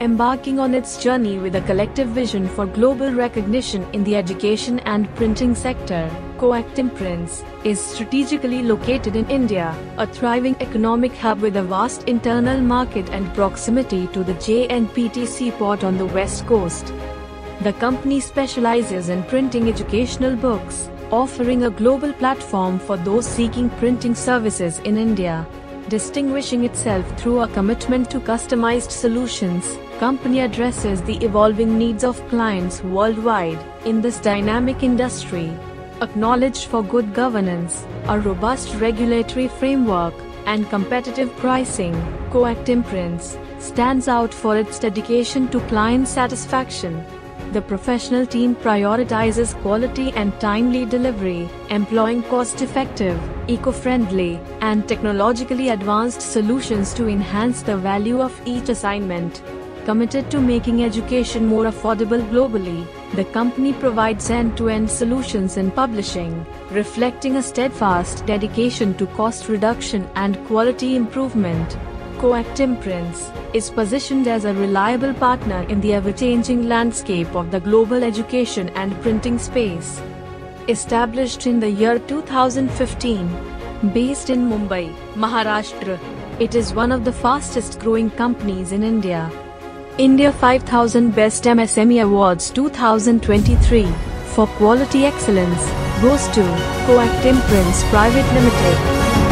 Embarking on its journey with a collective vision for global recognition in the education and printing sector. Coact Imprints is strategically located in India, a thriving economic hub with a vast internal market and proximity to the JNPT seaport on the west coast. The company specializes in printing educational books, offering a global platform for those seeking printing services in India. Distinguishing itself through a commitment to customized solutions, company addresses the evolving needs of clients worldwide in this dynamic industry. Acknowledged for good governance, a robust regulatory framework, and competitive pricing, Coact Imprints stands out for its dedication to client satisfaction. The professional team prioritizes quality and timely delivery, employing cost-effective, eco-friendly, and technologically advanced solutions to enhance the value of each assignment. Committed to making education more affordable globally, the company provides end-to-end solutions in publishing, reflecting a steadfast dedication to cost reduction and quality improvement. Coact Imprints is positioned as a reliable partner in the ever-changing landscape of the global education and printing space. Established in the year 2015, based in Mumbai, Maharashtra, it is one of the fastest growing companies in India. India 5000 Best MSME Awards 2023 for quality excellence goes to Coact Imprints Private Limited.